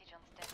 package on standby.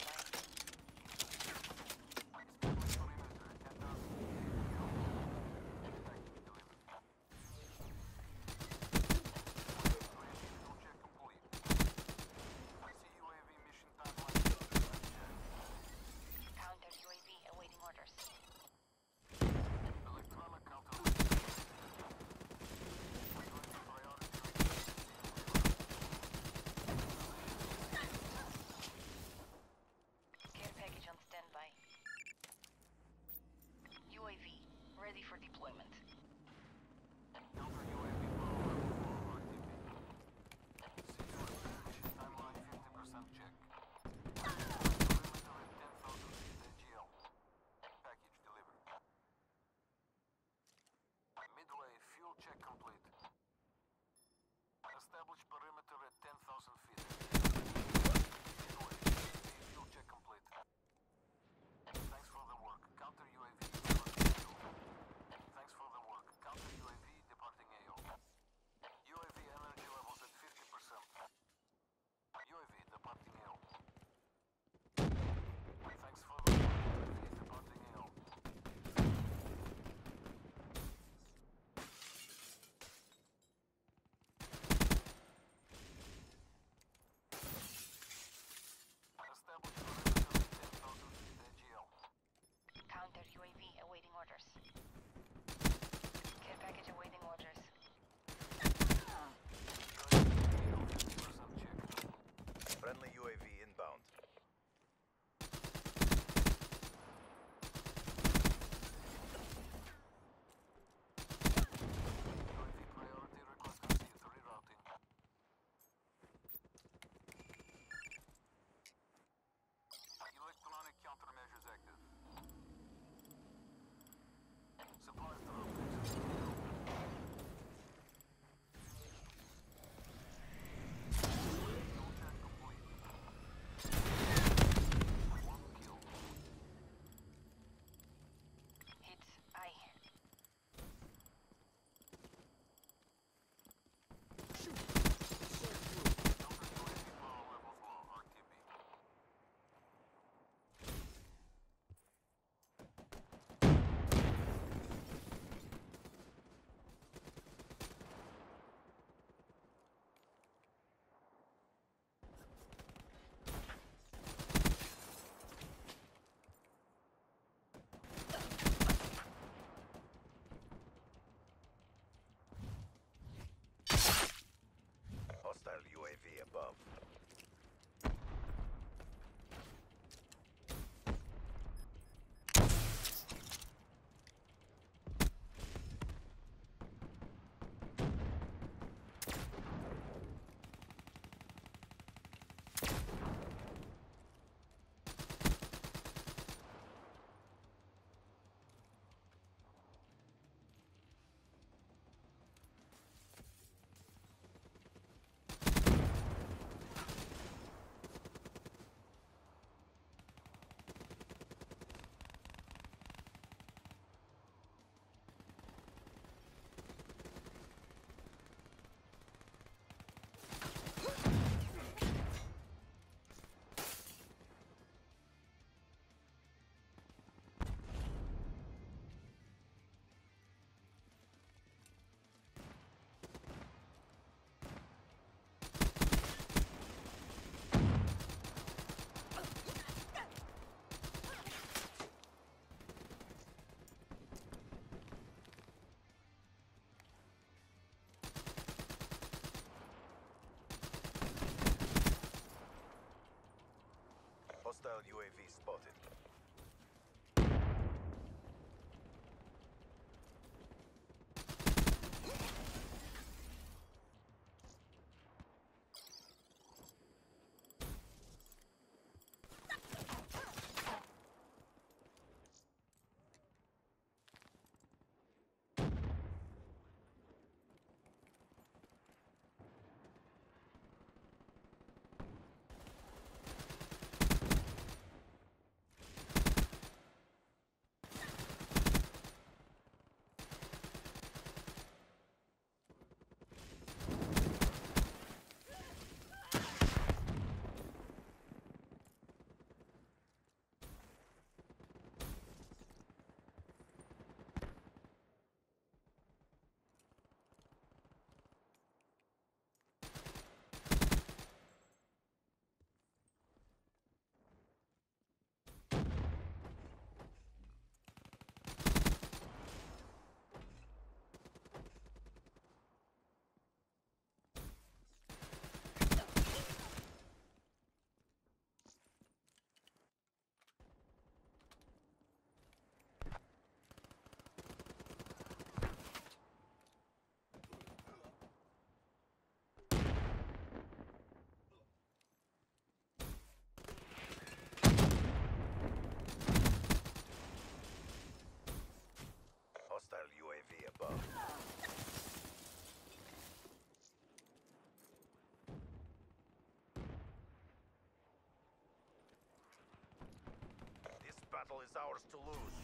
battle is ours to lose.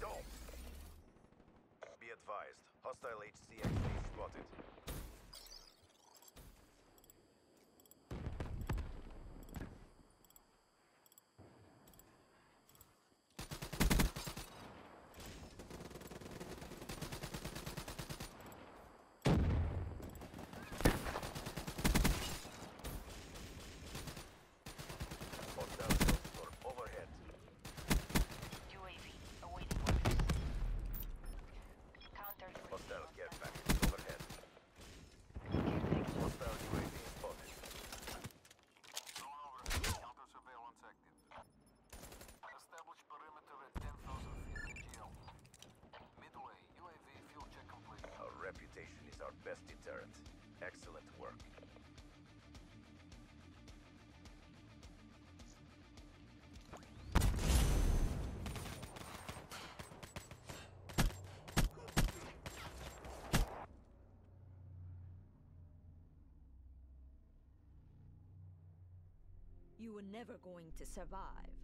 Don't! Be advised, hostile HCXD spotted. You were never going to survive.